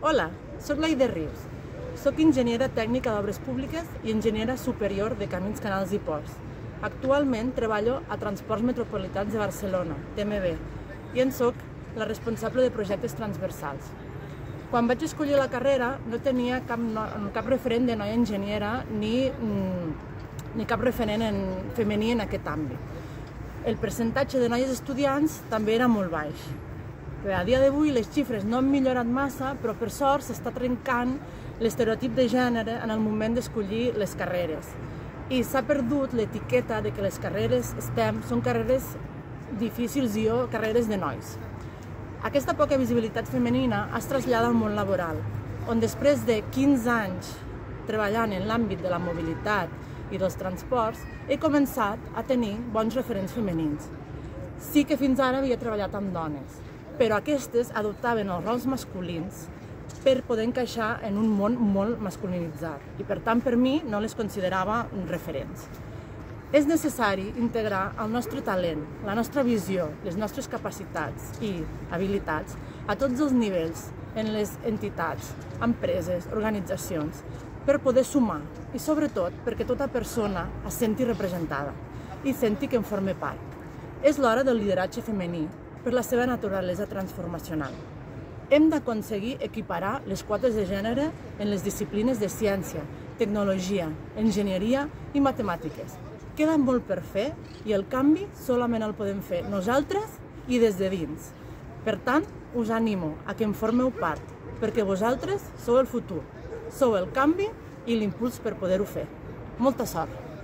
Hola, sóc l'Aida Rius. Soc enginyera tècnica d'obres públiques i enginyera superior de camins, canals i ports. Actualment treballo a Transports Metropolitans de Barcelona, TMB, i en soc la responsable de projectes transversals. Quan vaig escollir la carrera no tenia cap, no, cap referent de noia enginyera ni, mm, ni cap referent en, femení en aquest àmbit. El percentatge de noies estudiants també era molt baix. Bé, a dia d'avui les xifres no han millorat massa, però per sort s'està trencant l'estereotip de gènere en el moment d'escollir les carreres. I s'ha perdut l'etiqueta de que les carreres STEM són carreres difícils i o carreres de nois. Aquesta poca visibilitat femenina es trasllada al món laboral, on després de 15 anys treballant en l'àmbit de la mobilitat i dels transports, he començat a tenir bons referents femenins. Sí que fins ara havia treballat amb dones, però aquestes adoptaven els rols masculins per poder encaixar en un món molt masculinitzat i per tant per mi no les considerava referents. És necessari integrar el nostre talent, la nostra visió, les nostres capacitats i habilitats a tots els nivells en les entitats, empreses, organitzacions, per poder sumar i sobretot perquè tota persona es senti representada i senti que en forma part. És l'hora del lideratge femení per la seva naturalesa transformacional. Hem d'aconseguir equiparar les quotes de gènere en les disciplines de ciència, tecnologia, enginyeria i matemàtiques. Queda molt per fer i el canvi solament el podem fer nosaltres i des de dins. Per tant, us animo a que en formeu part, perquè vosaltres sou el futur, sou el canvi i l'impuls per poder-ho fer. Molta sort!